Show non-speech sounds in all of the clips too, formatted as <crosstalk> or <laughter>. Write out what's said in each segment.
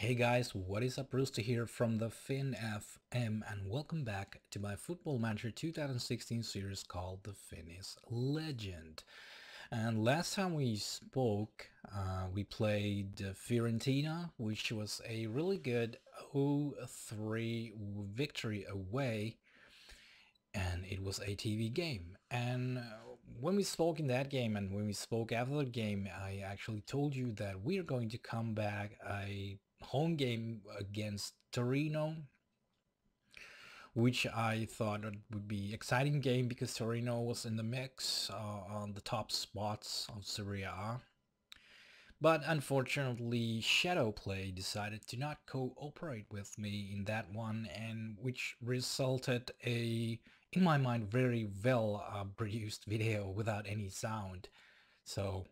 Hey guys, what is up? Rooster here from the Finn FM and welcome back to my Football Manager 2016 series called The Finnish Legend. And last time we spoke, uh, we played Fiorentina, which was a really good 0-3 victory away and it was a TV game. And uh, when we spoke in that game and when we spoke after the game, I actually told you that we are going to come back a home game against Torino, which I thought would be exciting game because Torino was in the mix uh, on the top spots of Serie A. But unfortunately, Shadowplay decided to not cooperate with me in that one and which resulted a, in my mind, very well uh, produced <laughs> video without any sound. So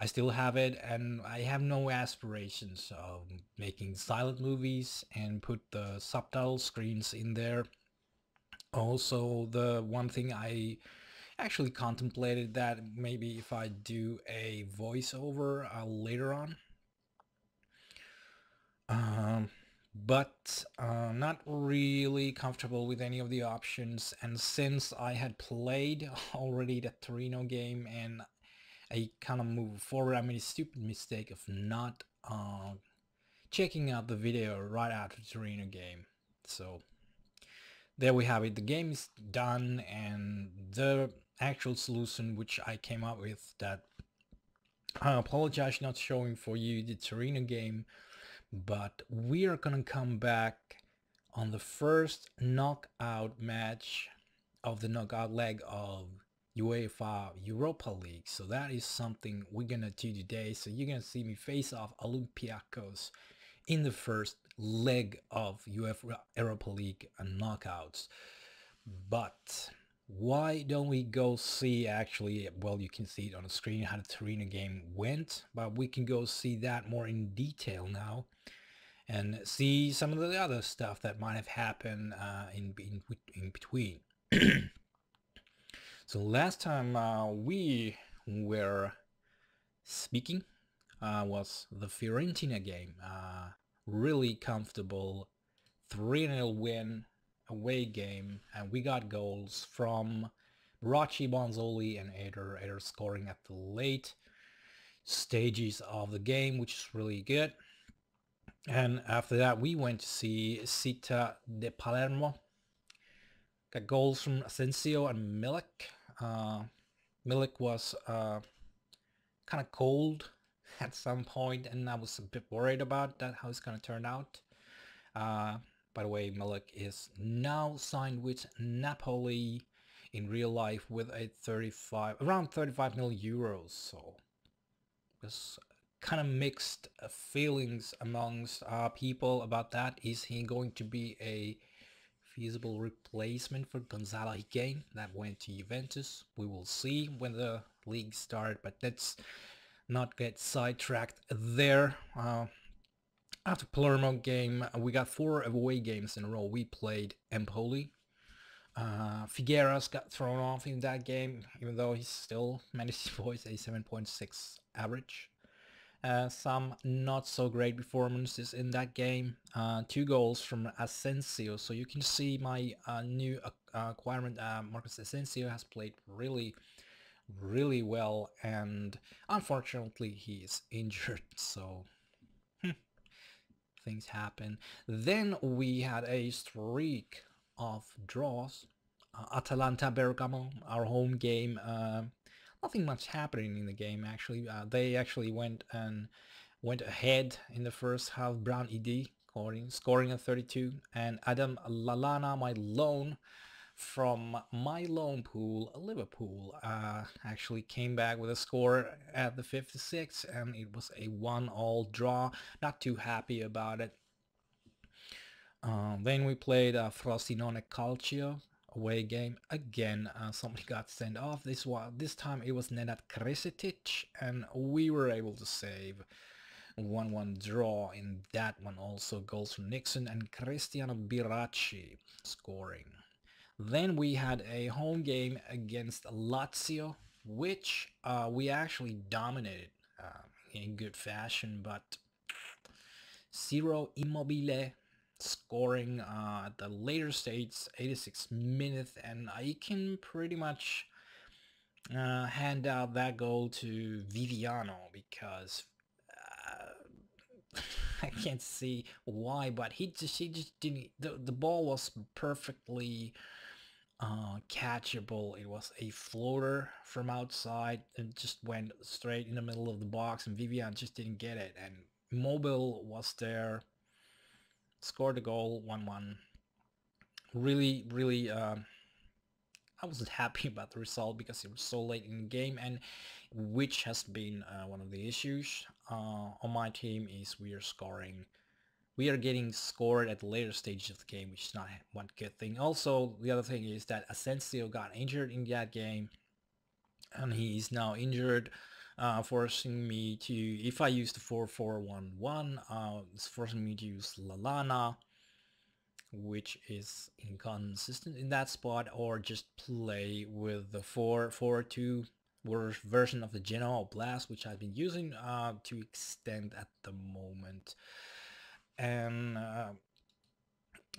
I still have it and I have no aspirations of making silent movies and put the subtitle screens in there. Also, the one thing I actually contemplated that maybe if I do a voiceover uh, later on. Um, but uh, not really comfortable with any of the options and since I had played <laughs> already the Torino game and I kind of move forward. I made a stupid mistake of not uh, checking out the video right after Torino game. So there we have it. The game is done and the actual solution which I came up with that I apologize not showing for you the Torino game but we are gonna come back on the first knockout match of the knockout leg of UEFA Europa League. So that is something we're gonna do today. So you're gonna see me face off Olympiacos in the first leg of UEFA Europa League knockouts. But why don't we go see actually, well, you can see it on the screen how the Torino game went, but we can go see that more in detail now and see some of the other stuff that might have happened uh, in, in, in between. <clears throat> So last time uh, we were speaking uh, was the Fiorentina game. Uh, really comfortable 3-0 win away game and we got goals from Rachi Bonzoli and Eder, Eder scoring at the late stages of the game which is really good. And after that we went to see Città de Palermo. Got goals from Asensio and Milik uh, Milik was uh, kind of cold <laughs> at some point and I was a bit worried about that how it's going to turn out. Uh, by the way, Milik is now signed with Napoli in real life with a 35, around 35 million euros. So there's kind of mixed feelings amongst uh, people about that. Is he going to be a feasible replacement for Gonzalo Higuain that went to Juventus. We will see when the league start, but let's not get sidetracked there. Uh, after Palermo game, we got four away games in a row. We played Empoli. Uh, Figueras got thrown off in that game, even though he still <laughs> managed to voice a 7.6 average. Uh, some not so great performances in that game. Uh, two goals from Asensio. So you can see my uh, new acquirement, uh, Marcus Asensio, has played really, really well. And unfortunately, he's <laughs> injured. So hmm, things happen. Then we had a streak of draws. Uh, Atalanta Bergamo, our home game, nothing much happening in the game actually. Uh, they actually went and went ahead in the first half. Brown ED scoring, scoring at 32 and Adam Lallana, my loan from my loan pool, Liverpool, uh, actually came back with a score at the 56 and it was a one-all draw. Not too happy about it. Um, then we played uh, Frosinone Calcio away game again uh, somebody got sent off. This one this time it was Nenad Krsticic and we were able to save 1-1 draw in that one also. Goals from Nixon and Cristiano Biracci scoring. Then we had a home game against Lazio which uh, we actually dominated uh, in good fashion but Ciro Immobile scoring uh, at the later stage, 86 minutes, and I can pretty much uh, hand out that goal to Viviano because uh, <laughs> I can't see why, but he just he just didn't. The the ball was perfectly uh, catchable. It was a floater from outside and just went straight in the middle of the box, and Vivian just didn't get it. And Mobile was there, scored a goal, one one. Really, really. Um, I wasn't <laughs> happy about the result because it was so late in the game and which has been uh, one of the issues uh, on my team is we are scoring we are getting scored at the later stage of the game which is not one good thing also the other thing is that Asensio got injured in that game and he is now injured uh, forcing me to if I use the 4411 uh, it's forcing me to use Lallana, which is inconsistent in that spot or just play with the 442 version of the Genoa Blast which I've been using uh, to extend at the moment. And uh,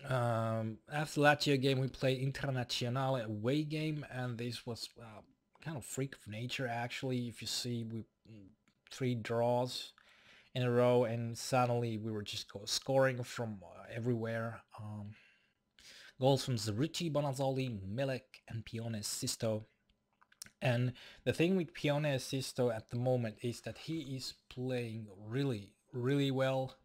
um, after Lazio game we played Internazionale away game and this was uh, kind of freak of nature actually if you see we three draws in a row and suddenly we were just scoring from uh, everywhere. Um, goals from Zeruti, Bonazzoli, Milik and Pione Sisto. And the thing with Pione Sisto at the moment is that he is playing really, really well.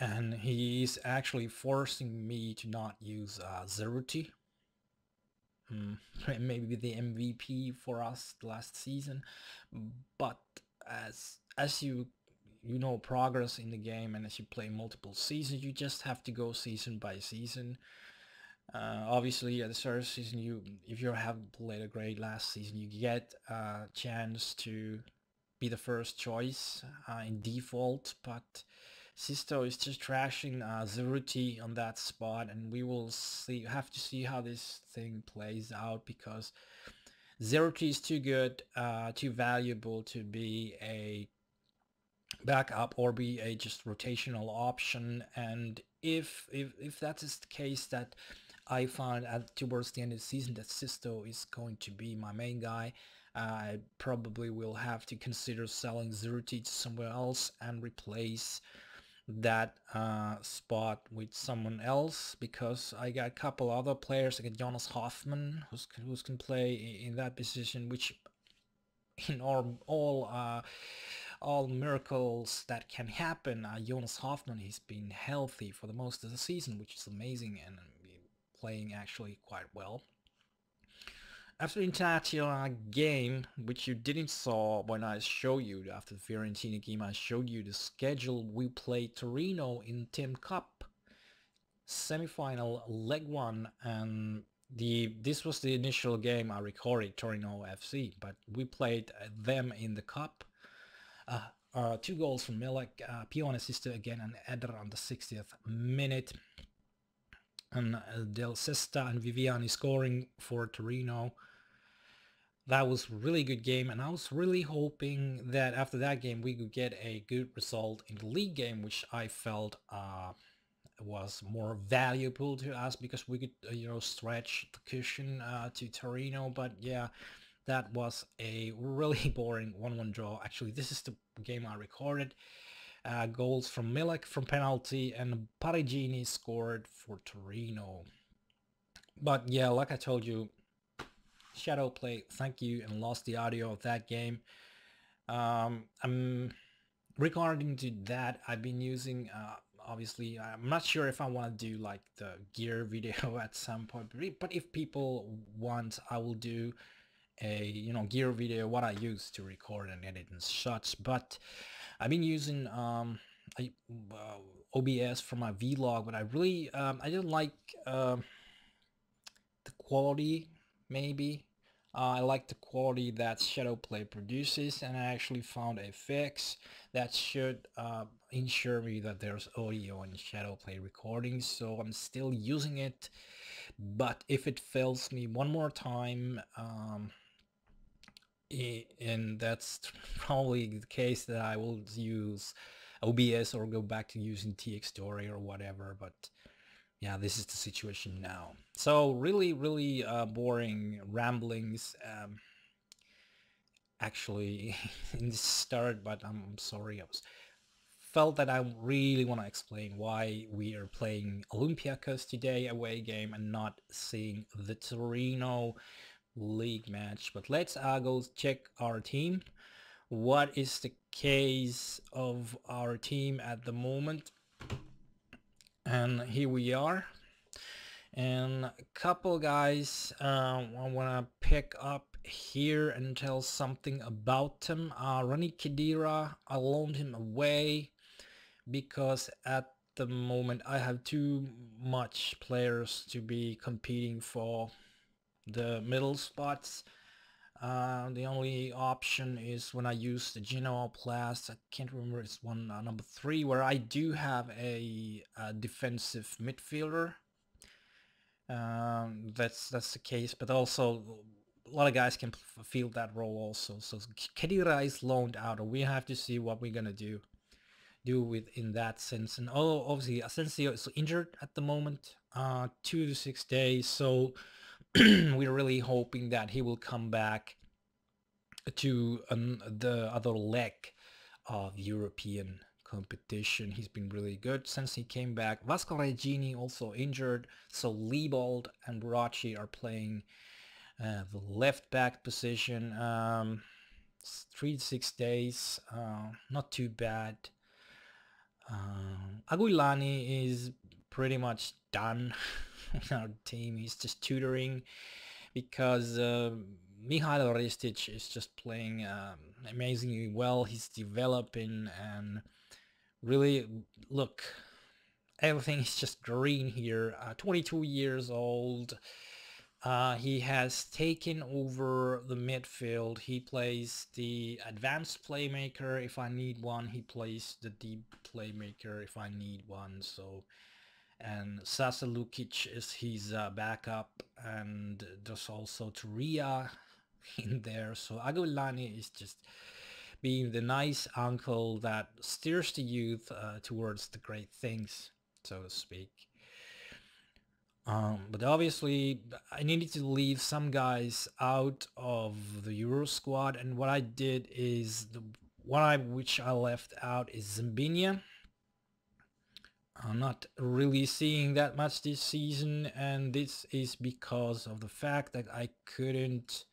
And he is actually forcing me to not use uh, Zeruti. Mm, <laughs> maybe the MVP for us last season. But as as you you know progress in the game and as you play multiple seasons you just have to go season by season uh, obviously at the start of the season you if you have played a great last season you get a chance to be the first choice uh, in default but Sisto is just trashing uh, Zeruti on that spot and we will see have to see how this thing plays out because Zeruti is too good, uh, too valuable to be a backup or be a just rotational option. And if if if that is the case that I find at towards the end of the season that Sisto is going to be my main guy I probably will have to consider selling Zeruti to somewhere else and replace that uh, spot with someone else because I got a couple other players. I got Jonas Hofmann who's who's can play in that position, which in all all uh, all miracles that can happen. Uh, Jonas Hofmann, he's been healthy for the most of the season, which is amazing and playing actually quite well. After the international game, which you didn't saw when I showed you after the Fiorentina game, I showed you the schedule. We played Torino in Tim Cup semifinal leg one and the this was the initial game I recorded Torino FC but we played them in the cup uh, uh, two goals from Milik, uh, Pion assisted again and Eder on the 60th minute. And uh, Del Sesta and Viviani scoring for Torino. That was really good game and I was really hoping that after that game we could get a good result in the league game which I felt uh, was more valuable to us because we could uh, you know stretch the cushion uh, to Torino but yeah that was a really <laughs> boring 1-1 draw. Actually, this is the game I recorded. Uh, goals from Milik from penalty and Parigini scored for Torino. But yeah, like I told you, Shadow Play, thank you, and lost the audio of that game. Um, I'm regarding to that, I've been using, uh, obviously, I'm not sure if I want to do like the gear <laughs> video at some point, but if people want, I will do a you know gear video what I use to record and edit and such. But I've been using um, I, uh, OBS for my vlog but I really um, I didn't like uh, the quality maybe uh, I like the quality that Shadowplay produces and I actually found a fix that should uh, ensure me that there's audio in Shadowplay recordings so I'm still using it but if it fails me one more time um, and that's <laughs> probably the case that I will use OBS or go back to using TXT or whatever. But yeah, this is the situation now. So really, really uh, boring ramblings. Um, actually, <laughs> in the start, but I'm, sorry, I was felt that I really want to explain why we are playing Olympiacos today away game and not seeing the Torino league match. But let's uh, go check our team. What is the case of our team at the moment? And here we are. And a couple guys uh, I want to pick up here and tell something about them. Uh, Rani Khedira, I loaned him away because at the moment I have too much players to be competing for the middle spots. Uh, the only option is when I use the Genoa Blast. I can't remember it's one uh, number three where I do have a, a defensive midfielder. Um, that's that's the case, but also a lot of guys can field that role also. So Khedira is loaned out, and we have to see what we're gonna do do with in that sense. And oh, obviously Asensio is injured at the moment, uh, two to six days. So <clears throat> we're really hoping that he will come back to um, the other leg of European competition. He's been really good since he came back. Vasco Regini also injured, so Liebold and Brachi are playing uh, the left back position. Um, three to six days, uh, not too bad. Um, Aquilani is pretty much done <laughs> our team. He's just tutoring because uh, Mihail Ristic is just playing um, amazingly well. He's developing and really look, everything is just green here. Uh, 22 years old. Uh, he has taken over the midfield. He plays the advanced playmaker if I need one. He plays the deep playmaker if I need one. So, and Sasa Lukic is his uh, backup, and there's also Turia <laughs> in there. So Aquilani is just being the nice uncle that steers the youth uh, towards the great things, so to speak. Um, but obviously, I needed to leave some guys out of the Euro squad, and what I did is the one I, which I left out is Zambinia. I'm not really seeing that much this season, and this is because of the fact that I couldn't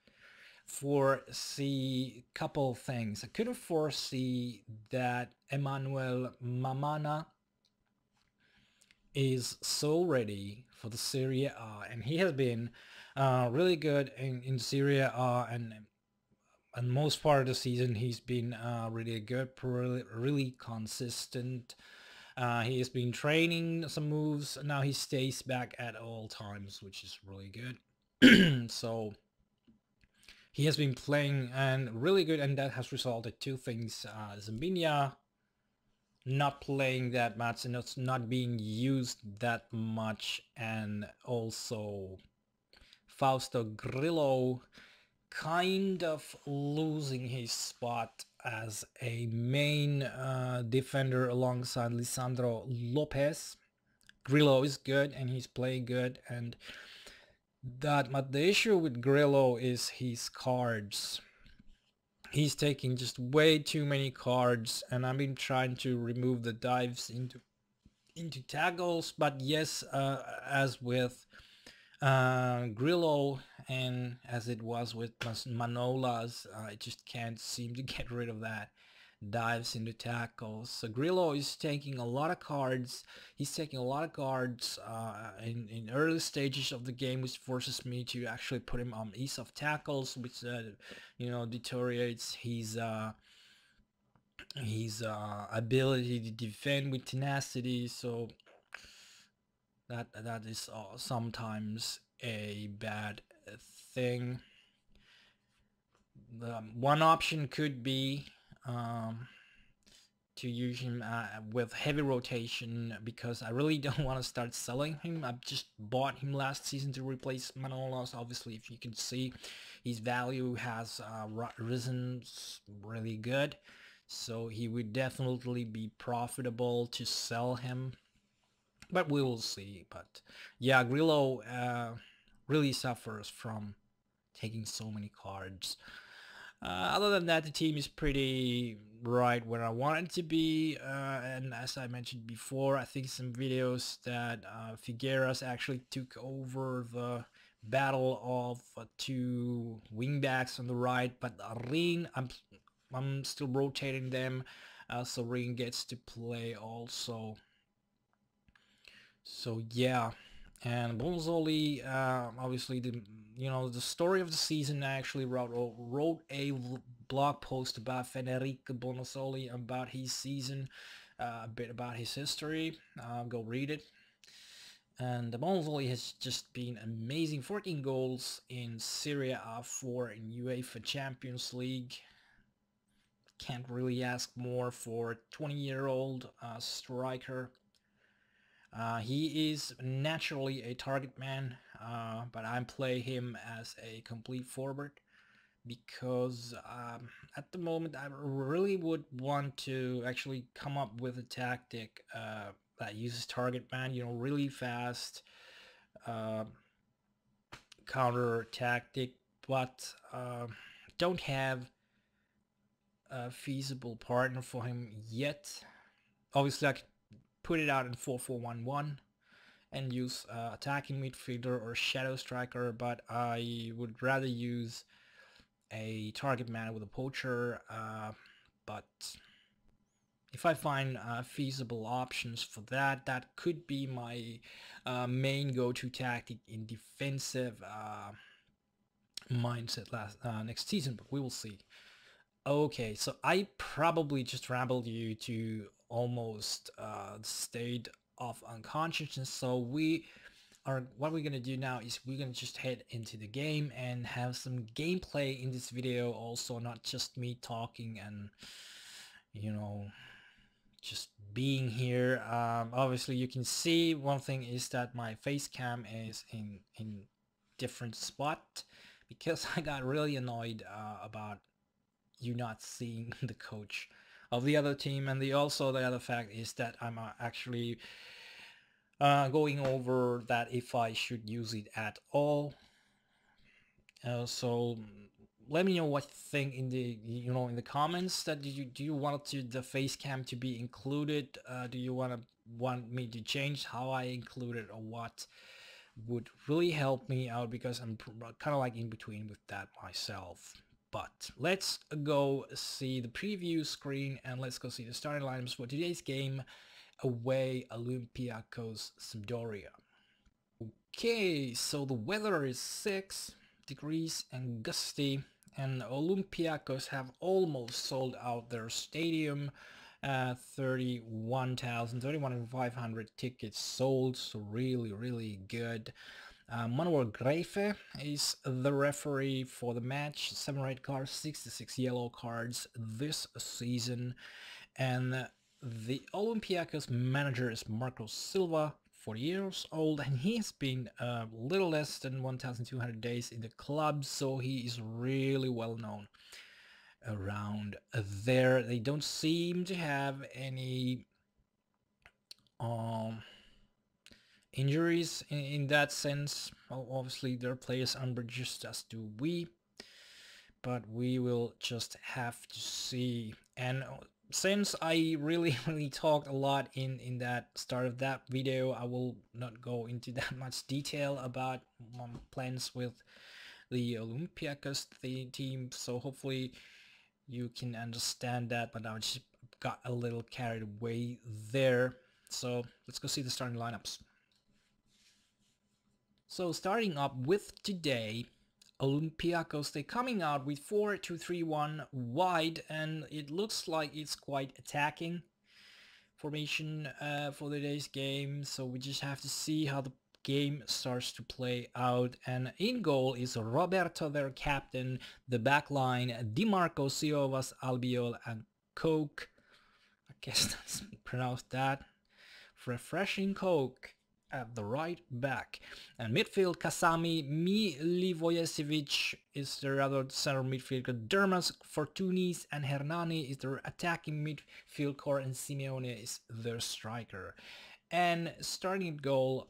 foresee a couple things. I couldn't foresee that Emmanuel Mamana is so ready for the Serie A, and he has been uh, really good in, in Serie A, and and most part of the season he's been uh, really good, really, really consistent. Uh, he has been training some moves. Now he stays back at all times, which is really good. <clears throat> so he has been playing and really good, and that has resulted two things: uh, Zambinia not playing that much and it's not being used that much and also Fausto Grillo kind of losing his spot as a main uh, defender alongside Lisandro Lopez. Grillo is good and he's playing good and that but the issue with Grillo is his cards he's taking just way too many cards and I've been trying to remove the dives into into tackles but yes uh, as with uh, Grillo and as it was with Manolas uh, I just can't seem to <laughs> get rid of that dives into tackles. So Grillo is taking a lot of cards. He's taking a lot of cards uh, in, in early stages of the game, which forces me to actually put him on ease of tackles, which, uh, you know, deteriorates his, uh, his uh, ability to defend with tenacity. So that that is uh, sometimes a bad thing. The one option could be um, to use him uh, with heavy rotation because I really <laughs> don't want to start selling him. I just bought him last season to replace Manolas. Obviously, if you can see, his value has uh, risen really good. so he would definitely be profitable to sell him. But we will see. But yeah, Grillo uh, really suffers from taking so many cards. Uh, other than that, the team is pretty right where I want it to be. Uh, and as I mentioned before, I think some videos that uh, Figueras actually took over the battle of uh, two wingbacks on the right, but Ring, I'm I'm still rotating them, uh, so Ring gets to play also. So yeah, and Bonzoli, uh, obviously the you know the story of the season. I actually wrote wrote a blog post about Federico Bonazzoli about his season, uh, a bit about his history. Uh, go read it. And Bonzoli has just been amazing. 14 goals in Serie A, 4 in UEFA Champions League. Can't really ask more for 20-year-old uh, striker. Uh, he is naturally a target man, uh, but I play him as a complete forward because um, at the moment I really would want to actually come up with a tactic uh, that uses target man, you know, really fast uh, counter tactic, but uh, don't have a feasible partner for him yet. Obviously, I could put it out in 4-4-1-1 and use uh, attacking midfielder or shadow striker, but I would rather use a target man with a poacher, uh, but if I find uh, feasible options for that, that could be my uh, main go-to tactic in defensive uh, mindset last uh, next season, but we will see. Okay, so I probably just rambled you to almost uh, state of unconsciousness, so we are what we're gonna do now is we're gonna just head into the game and have some gameplay in this video. Also not just me talking and you know just being here. Um, obviously you can see one thing is that my face cam is in in different spot because <laughs> I got really annoyed uh, about you not seeing <laughs> the coach of the other team and the also the other fact is that I'm uh, actually uh, going over that if I should use it at all. Uh, so let me know what you think in the you know in the comments that do you do you want to the face cam to be included? Uh, do you want to want me to change how I include it or what would really help me out? Because I'm kind of like in between with that myself but let's go see the preview screen and let's go see the starting lineups for today's game away Olympiacos Sampdoria. Okay, so the weather is 6 degrees and gusty and Olympiacos have almost sold out their stadium. Uh, 31,000, 31,500 tickets sold, so really, really good. Uh, Manuel Gräfe is the referee for the match. 7 red cards, 66 yellow cards this season. And the Olympiacos manager is Marco Silva, 40 years old, and he has been a uh, little less than 1,200 days in the club, so he is really well known around there. They don't seem to have any um, injuries in, in that sense. Obviously, their players unregistered as do we, but we will just have to see. And uh, since I really <laughs> really talked a lot in in that start of that video I will not go into <laughs> that much detail about my plans with the Olympiacos the team so hopefully you can understand that but I just got a little carried away there so let's go see the starting lineups so starting up with today Olympiacos, they're coming out with 4-2-3-1 wide and it looks like it's quite attacking formation uh, for today's game. So we just have to see how the game starts to play out. And in goal is Roberto, their captain, the back line, DiMarco, Siovas, Albiol, and Coke. I guess <laughs> that's pronounced that. Refreshing Coke. At the right back. And midfield, Kasami, Milivojevic is the other center midfielder. Durmaz, Fortounis and Hernani is their attacking midfield core and Simeone is their striker. And starting goal,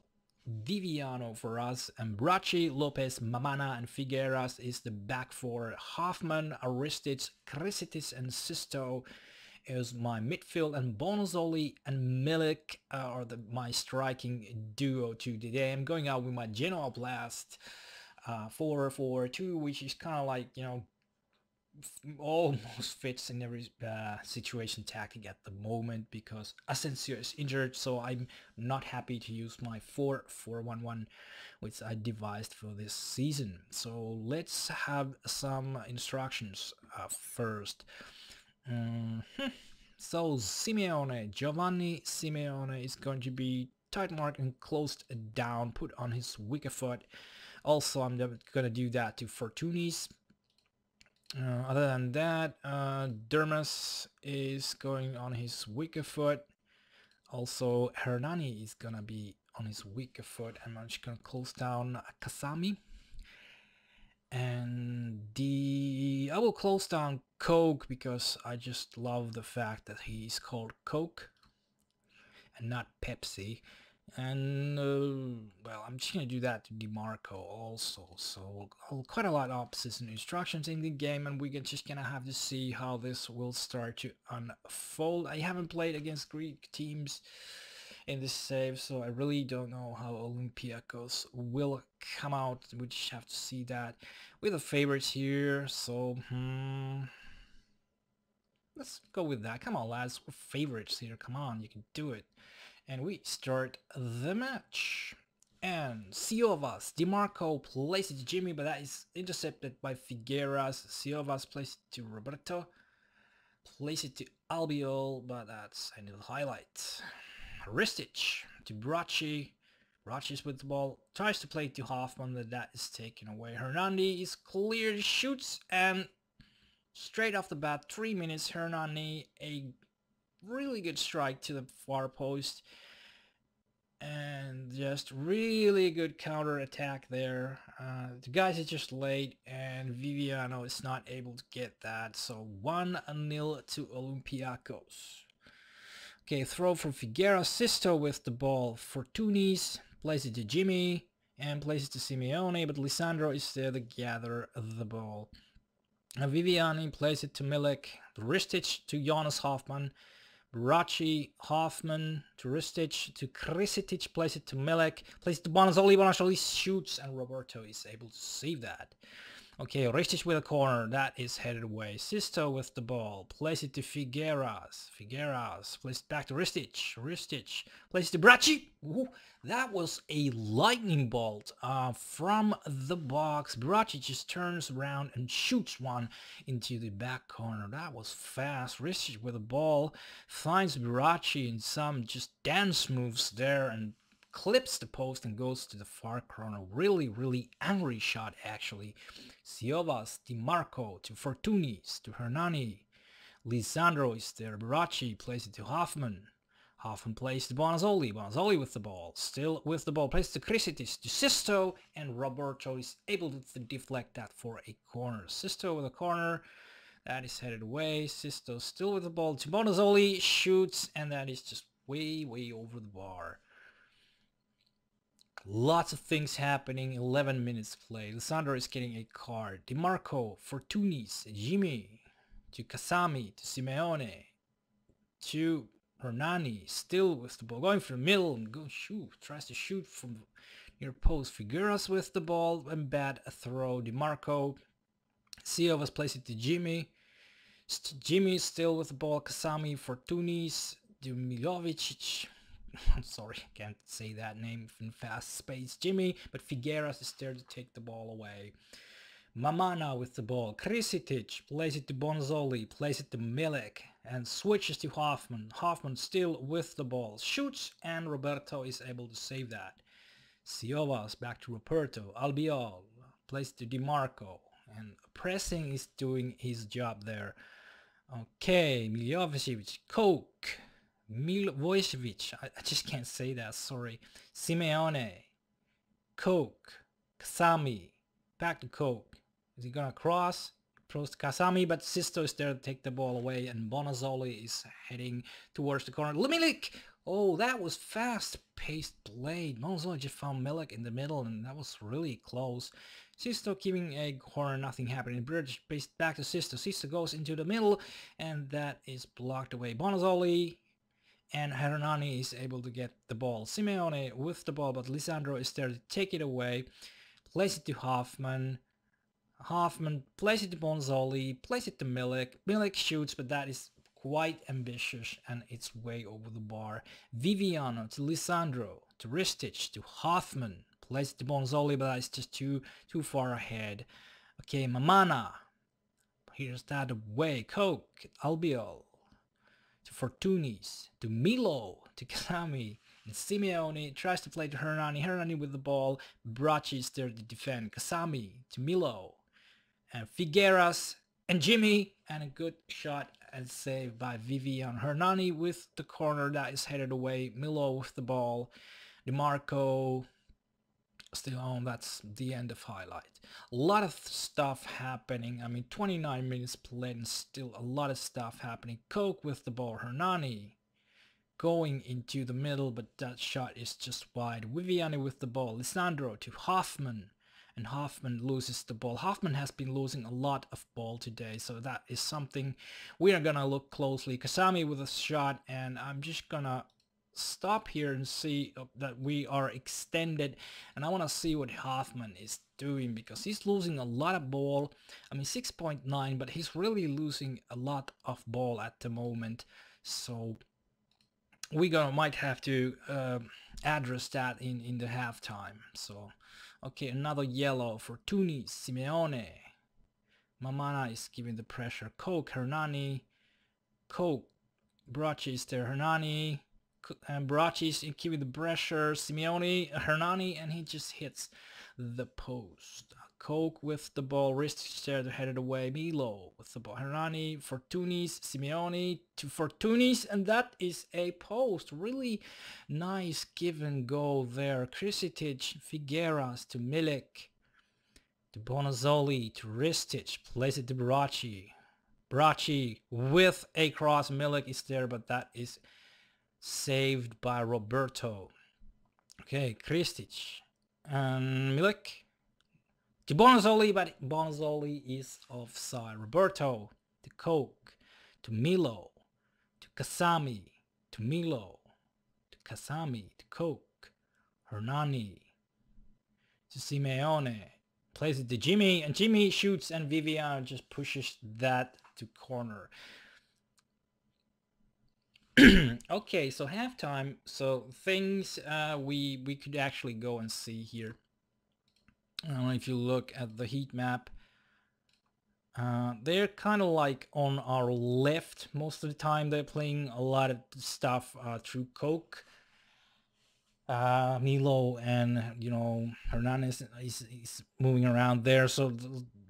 Viviano for us, and Brachi, Lopez, Mamana, and Figueras is the back four. Hofmann, Aristic, Krisitis, and Sisto is my midfield, and Bonzoli and Milik are the, my striking duo to today. I'm going out with my Genoa Blast uh, 4-4-2, which is kind of like, you know, almost fits in every uh, situation tactic at the moment because Asensio is injured so I'm not happy to use my 4-4-1-1 which I devised for this season so let's have some instructions uh, first mm -hmm. so Simeone Giovanni Simeone is going to be tight marked and closed down put on his weaker foot also I'm going to do that to Fortounis uh, other than that, uh, Durmaz is going on his weaker foot. Also, Hernani is gonna be on his weaker foot. and I'm just gonna close down Kasami. And the I will close down Coke because I just love the fact that he's called Coke and not Pepsi. And uh, well I'm just gonna do that to DeMarco also. So quite a lot of options and instructions in the game and we're just gonna have to see how this will start to unfold. I haven't played against Greek teams in this save so I really don't know how Olympiacos will come out. We just have to see that. With the favorites here so hmm let's go with that come on lads we're favorites here come on you can do it and we start the match. And Siovas, DiMarco plays it to Jimmy, but that is intercepted by Figueras. Siovas plays it to Roberto. Plays it to Albiol, but that's a little highlight. Ristic to Bracci. Bracci's with the ball. Tries to play to Hofmann, but that is taken away. Hernani is clear, shoots, and straight off the bat, three minutes, Hernani, a really good strike to the far post and just really good counter attack there. Uh, the guys are just late and Viviano is not able to get that. So 1-0 to Olympiacos. Okay, throw from Figueira. Sisto with the ball. Fortounis plays it to Jimmy and plays it to Simeone, but Lisandro is there to gather the ball. Uh, Viviani plays it to Milik. Ristic to Jonas Hofmann. Rachi, Hofmann, to Ristic, to Krisitic, plays it to Milik, plays it to Bonazzoli, Bonazzoli shoots, and Roberto is able to save that. Okay, Ristic with a corner, that is headed away. Sisto with the ball, plays it to Figueras. Figueras, plays it back to Ristic. Ristic, plays it to Bracci. Ooh, that was a lightning bolt uh, from the box. Bracci just turns around and shoots one into the back corner. That was fast. Ristic with the ball, finds Bracci in some just dance moves there and clips the post and goes to the far corner. Really, really angry shot actually. Siovas, Di Marco to Fortounis, to Hernani. Lisandro is there. Baracci plays it to Hofmann. Hofmann plays to Bonazzoli. Bonazzoli with the ball. Still with the ball. Plays to Krisitis, to Sisto. And Roberto is able to deflect that for a corner. Sisto with a corner. That is headed away. Sisto still with the ball to Bonazzoli. Shoots. And that is just way, way over the bar. Lots of things happening, 11 minutes play. Lisandro is getting a card. DiMarco, Fortounis, Jimmy, to Kasami, to Simeone, to Hernani, still with the ball, going for the middle and go shoot, tries to shoot from near post. Figueras with the ball and bad throw. DiMarco, Siovas plays it to Jimmy. Jimmy still with the ball. Kasami, Fortounis, Dumilovic, <laughs> I'm sorry, I can't say that name in fast space. Jimmy, but Figueras is there to take the ball away. Mamana with the ball. Krisitic plays it to Bonzoli, plays it to Milik, and switches to Hofmann. Hofmann still with the ball. Shoots, and Roberto is able to save that. Siovas back to Roberto. Albiol plays to DiMarco. And pressing is doing his job there. Okay, Miljovic, Coke Milosevic, I, I just can't say that, sorry. Simeone, Coke, Kasami, back to Coke. Is he gonna cross? Throws to Kasami, but Sisto is there to take the ball away, and Bonazzoli is heading towards the corner. Milik! Oh, that was fast-paced play. Bonazzoli just found Milik in the middle, and that was really close. Sisto keeping a corner, nothing happening. Bridge based back to Sisto. Sisto goes into the middle, and that is blocked away. Bonazzoli and Hernani is able to get the ball. Simeone with the ball, but Lisandro is there to take it away. Place it to Hofmann. Hofmann plays it to Bonzoli, plays it to Milik. Milik shoots, but that is quite ambitious and it's way over the bar. Viviano to Lisandro, to Ristic, to Hoffman. Plays it to Bonzoli, but that's just too too far ahead. Okay, Mamana. Here's that away. Coke, Albiol, Fortounis, to Milo, to Kasami, and Simeone tries to play to Hernani. Hernani with the ball. There to defend. Kasami to Milo, and Figueras and Jimmy, and a good shot and save by Vivian Hernani with the corner that is headed away. Milo with the ball. DeMarco still on. That's the end of highlight. A lot of stuff happening. I mean, 29 minutes played and still a lot of stuff happening. coke with the ball. Hernani going into the middle, but that shot is just wide. Viviani with the ball. Lisandro to Hofmann. And Hofmann loses the ball. Hofmann has been losing a lot of ball today, so that is something we are gonna look closely. Kasami with a shot, and I'm just gonna stop here and see uh, that we are extended. And I want to see what Hofmann is doing because he's losing a lot of ball. I mean 6.9 but he's really losing a lot of ball at the moment. So we gonna might have to uh, address that in in the halftime. So okay another yellow for Tunis Simeone. Mamana is giving the pressure. Coke Hernani. Coke Bracci is there. Hernani and uh, Baracci's keeping the pressure, Simeone, Hernani, and he just hits the post. Coke with the ball, wrist there to head it away. Milo with the ball. Hernani, Fortounis, Simeone to Fortounis, and that is a post. Really nice give and go there. Krisitic, Figueras to Milik, to Bonazzoli, to Ristic, plays it to Baracci. Baracci with a cross. Milik is there, but that is saved by Roberto. Okay, Kristic and um, Milik. To Bonazzoli, but Bonazzoli is offside. Roberto to Coke, to Milo, to Kasami, to Milo, to Kasami, to Coke, Hernani, to Simeone, plays it to Jimmy, and Jimmy shoots, and Vivian just pushes that to corner. <clears throat> okay, so halftime. So things uh, we we could actually go and see here. If you look at the heat map, uh, they're kind of like on our left most of the time. They're playing a lot of stuff uh, through Coke. uh, Milo and you know Hernandez is, is moving around there. So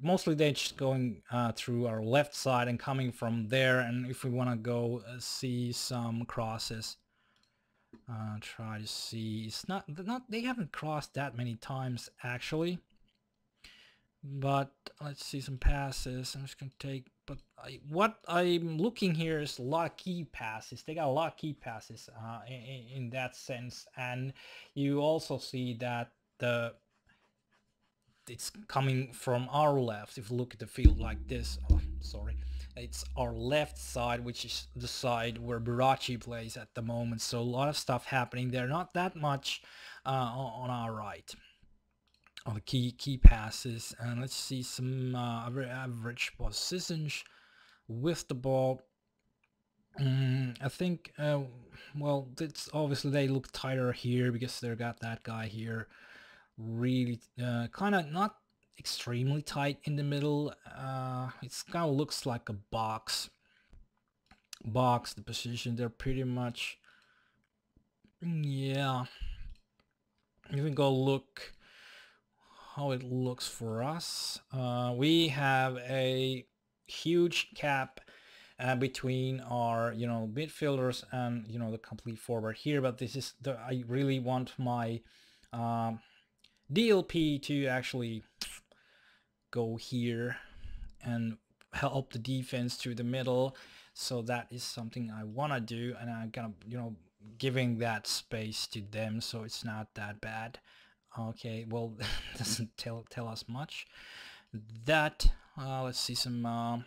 mostly they're just going uh, through our left side and coming from there. And if we want to go uh, see some crosses, uh, try to see. It's not not they haven't crossed that many times actually. But let's see some passes. I'm just gonna take but I, what I'm looking here is a lot of key passes. They got a lot of key passes uh, in, in, that sense, and you also see that the it's coming from our left. If you look at the field like this, oh, sorry, it's our left side, which is the side where Baracci plays at the moment. So a lot of stuff happening there. Not that much uh, on our right on the key key passes and let's see some uh, average positions with the ball mm, I think uh, well it's obviously they look tighter here because they've got that guy here really uh, kind of not extremely tight in the middle uh, it's kind of looks like a box box the position they're pretty much yeah you can go look how it looks for us. Uh, we have a huge cap uh, between our you know midfielders and you know the complete forward here but this is the I really want my um, DLP to actually go here and help the defense through the middle. So that is something I want to do and I'm gonna you know giving that space to them so it's not that bad. Okay well <laughs> doesn't tell tell us much. That uh, let's see some uh,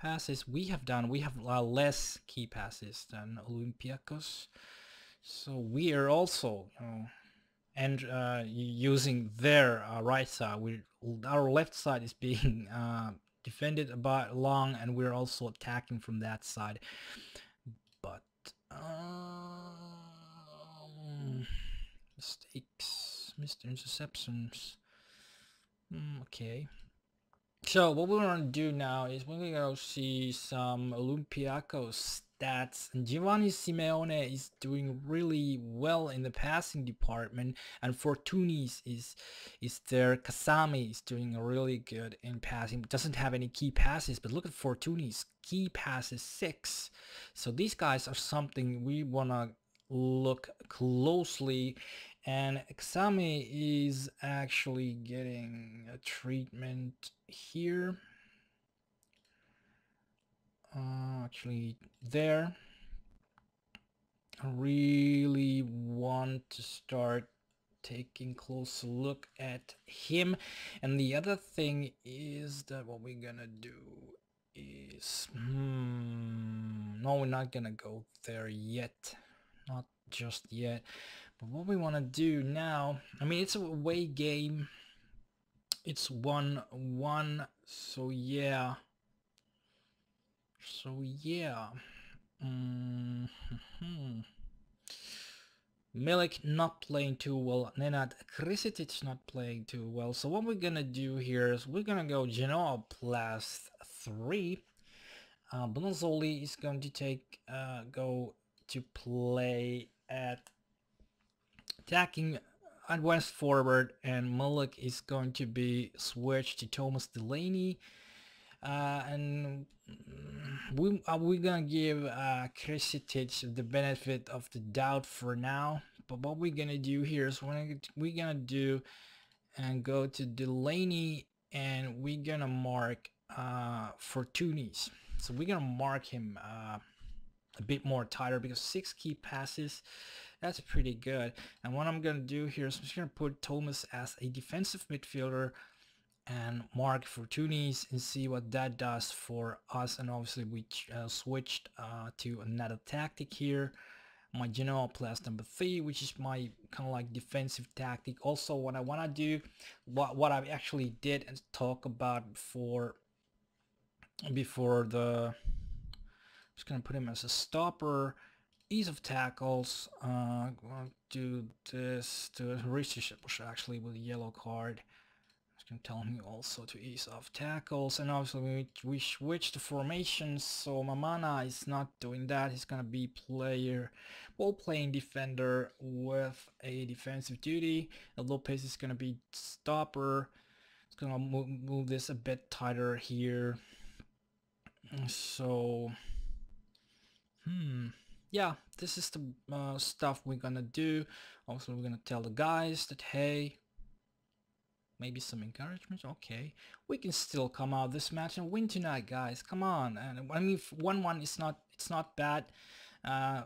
passes. We have done we have uh, less key passes than Olympiacos. So we are also you know and uh, using their uh, right side. We our left side is being <laughs> uh, defended about long and we're also attacking from that side. But um, mistakes missed interceptions mm, okay. So what we're gonna do now is we're gonna go see some Olympiacos And Giovanni Simeone is doing really well in the passing department, and Fortounis is is there. Kasami is doing really good in passing. Doesn't have any key passes, but look at Fortounis. Key passes six. So these guys are something we wanna look closely and Kasami is actually getting a treatment here uh, actually there. I really want to start taking close look at him. And the other thing is that what we're gonna do is hmm, no we're not gonna go there yet. Not just yet. But what we want to do now I mean it's a away game. It's one one so yeah so yeah. Mm -hmm. Milik not playing too well. Nenad Krsticic not playing too well. So what we're gonna do here is we're gonna go Genoa plus three. Uh, Bonazzoli is going to take uh, go to play at attacking advanced forward and Milik is going to be switched to Thomas Delaney uh, and we are we gonna give uh Krsticic the benefit of the doubt for now but what we're gonna do here is we're, we're gonna do and go to Delaney and we're gonna mark uh Fortounis so we're gonna mark him uh a bit more tighter because six key passes that's pretty good. And what I'm gonna do here is I'm just gonna put Thomas as a defensive midfielder and mark Fortounis and see what that does for us. And obviously we uh, switched uh, to another tactic here my general plus number three which is my kind of like defensive tactic. Also what I want to do what what I actually did and talk about before before the I'm just gonna put him as a stopper ease of tackles uh do this to Richie actually with yellow card can tell me also to ease off tackles and obviously we, we switch the formations so Mamana is not doing that. He's gonna be player ball playing defender with a defensive duty. And Lopez is gonna be stopper. It's gonna move, move this a bit tighter here. So hmm yeah this is the uh, stuff we're gonna do. Also we're gonna tell the guys that hey maybe some encouragement okay. We can still come out this match and win tonight guys. Come on. And i mean 1-1 is not it's not bad uh,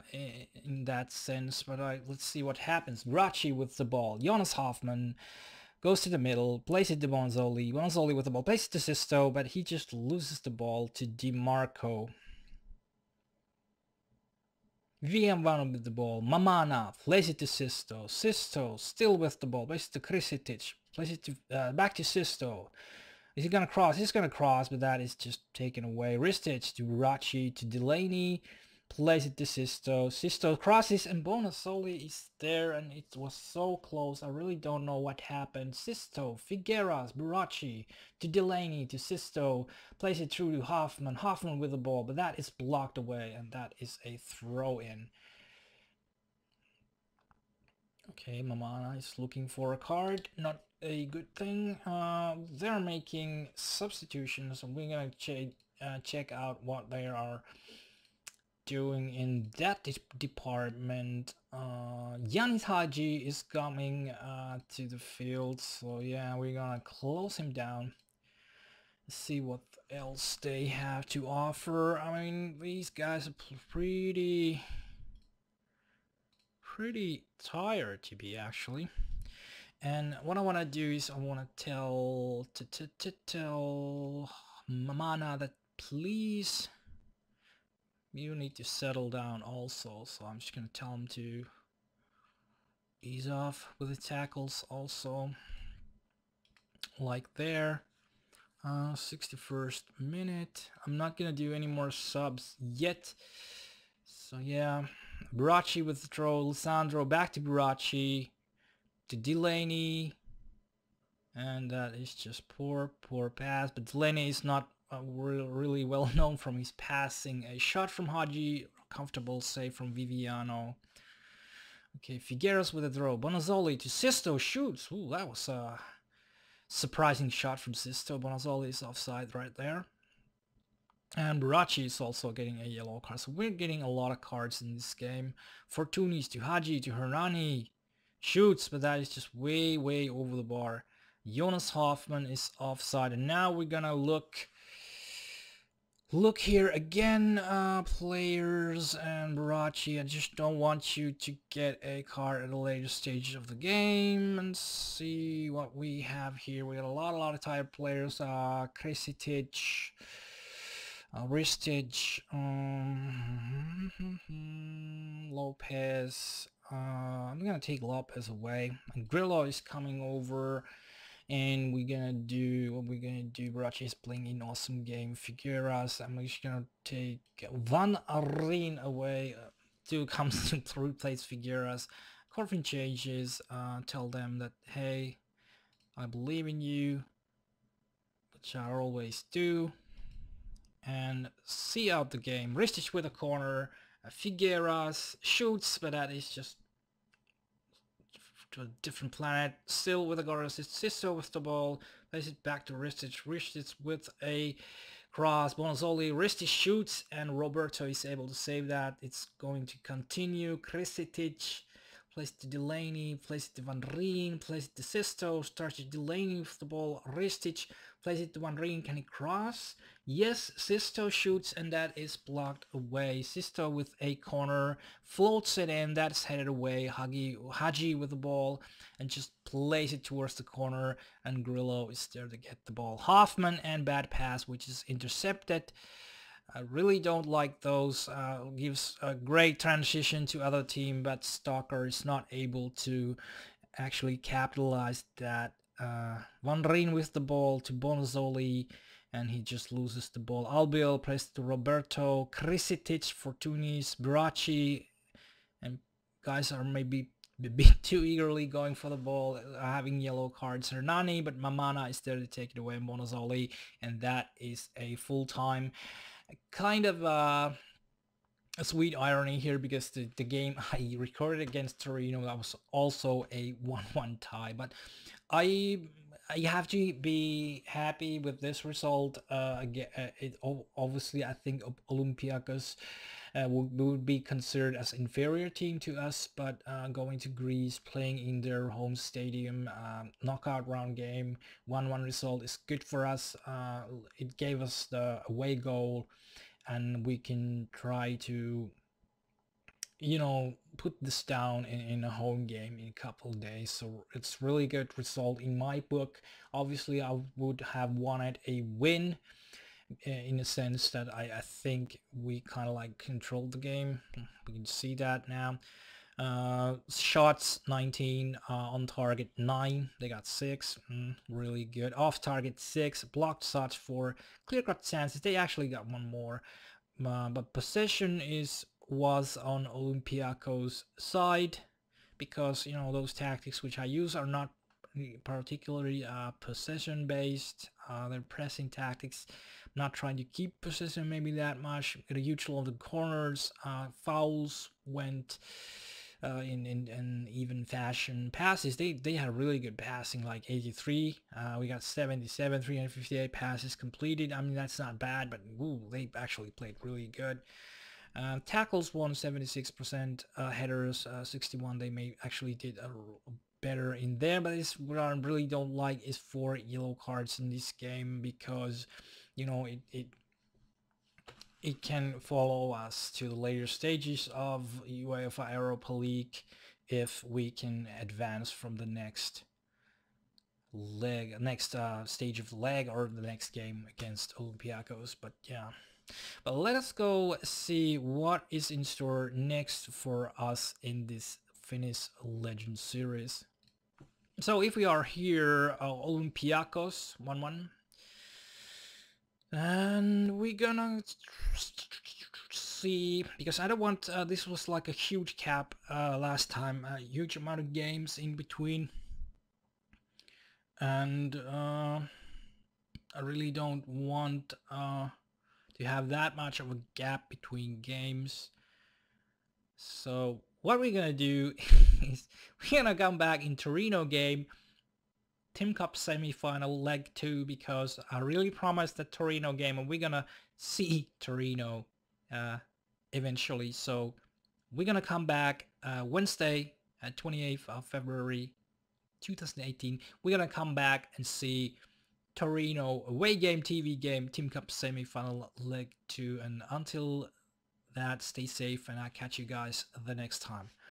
in that sense but uh, let's see what happens. Brachi with the ball. Jonas Hofmann goes to the middle plays it to Bonazzoli Bonazzoli with the ball plays it to Sisto but he just loses the ball to DiMarco. VM1 with the ball, Mamana plays it to Sisto, Sisto still with the ball, plays it to Krsticic, plays it to, uh, back to Sisto. Is he gonna cross? He's gonna cross, but that is just taken away. Ristic to Rachi to Delaney plays it to Sisto. Sisto crosses and Bonazzoli is there and it was so close. I really don't know what happened. Sisto, Figueras, Burachi to Delaney to Sisto. Plays it through to Hofmann. Hofmann with the ball, but that is blocked away and that is a throw in. Okay, Mamana is looking for a card. Not a good thing. Uh, they're making substitutions we're gonna change uh, check out what they are doing in that de department. Uh, Yanis Hadji is coming uh, to the field, so yeah, we're gonna close him down. See what else they have to offer. I mean, these guys are pretty, pretty tired to be actually. And what I want to do is I want to tell t -t -t tell Mamana that please you need to settle down also. So I'm just gonna tell him to ease off with the tackles also, like there. Uh, 61st minute. I'm not gonna do any more subs yet. So yeah, Baracci with the throw. Lisandro back to Baracci to Delaney. And that is just poor, poor pass. But Delaney is not uh, really well <laughs> known from his passing. A shot from Hadji, comfortable save from Viviano. Okay, Figueras with a throw. Bonazzoli to Sisto shoots. Ooh, that was a surprising shot from Sisto. Bonazzoli is offside right there. And Baracci is also getting a yellow card. So we're getting a lot of cards in this game. Fortounis to Hadji to Hernani shoots, but that is just way, way over the bar. Jonas Hofmann is offside. And now we're gonna look look here again, uh, players and Baracci. I just don't want you to get a card at a later stage of the game and see what we have here. We got a lot, a lot of tired players. Uh, Krsticic, uh, Ristic, um, <laughs> Lopez, I'm gonna take Lopez away. And Grillo is coming over. And we're gonna do what we're gonna do. Baracci is playing an awesome game. Figueras, I'm just gonna take Van Arin away. Uh, two comes <laughs> to replace Figueras. Corfin changes. Uh, tell them that hey, I believe in you, which I always do. And see out the game. Ristic with a corner. Uh, Figueras shoots, but that is just to a different planet, still with a guard assist, Sisto with the ball, plays it back to Ristic, Ristic with a cross, Bonazzoli, Ristic shoots, and Roberto is able to save that. It's going to continue, Krsticic plays to Delaney, plays it to Van Rijn, plays it to Sisto, starts to Delaney with the ball, Ristic plays it to Van Rijn, can he cross? Yes, Sisto shoots and that is blocked away. Sisto with a corner, floats it in, that's headed away. Hagi, Hadji with the ball and just plays it towards the corner and Grillo is there to get the ball. Hofmann and bad pass which is intercepted. I really don't like those. Uh, gives a great transition to other team, but Stalker is not able to actually capitalize that. Uh, Van with the ball to Bonazzoli, and he just loses the ball. Albiol plays to Roberto, Krsticic, Fortounis, Baracci, and guys are maybe a bit <laughs> too eagerly going for the ball, uh, having yellow cards. Hernani, but Mamana is there to take it away, Bonazzoli, and that is a full-time kind of uh, a sweet irony here because the, the game <laughs> I recorded against Torino that was also a <laughs> 1-1 tie but I I have to be happy with this result uh, uh, it obviously I think Olympiacos uh, would, would be considered as inferior team to us but uh, going to Greece playing in their home stadium um, knockout round game 1-1 result is good for us. Uh, it gave us the away goal and we can try to you know put this down in, in a home game in a couple days. So it's really good result in my book. Obviously I would have wanted a win in a sense that I, I think we kind of like controlled the game. We can see that now. Uh, shots 19 uh, on target 9 they got 6 mm, really good. Off target 6 blocked shots 4 clear cut chances. They actually got one more. Uh, but possession is was on Olympiacos side because you know those tactics which I use are not particularly uh, possession based uh, they're pressing tactics not trying to keep possession maybe that much a lot of the corners uh, fouls went uh, in, in, in even fashion passes. They they had really good passing, like 83. Uh, we got 77, 358 passes completed. I mean, that's not bad, but ooh, they actually played really good. Uh, tackles won 76%, uh, headers uh, 61. They may actually did a, better in there, but it's what I really don't like is four yellow cards in this game because you know it, it it can follow us to the later stages of UEFA Europa League if we can advance from the next leg, next uh, stage of the leg or the next game against Olympiacos. But yeah, but let us go see what is in store next for us in this Finnish Legend series. So if we are here, uh, Olympiacos 1-1. And we're gonna see, because I don't want, uh, this was like a huge cap uh, last time, a huge amount of games in between. And uh, I really don't want uh, to have that much of a gap between games. So what we're gonna do <laughs> is we're gonna come back in Torino game Team Cup semi-final leg 2 because I really promised the Torino game and we're gonna see Torino uh, eventually. So we're gonna come back uh, Wednesday at 28th of February 2018 we're gonna come back and see Torino away game TV game Team Cup semi-final leg 2 and until that stay safe and I'll catch you guys the next time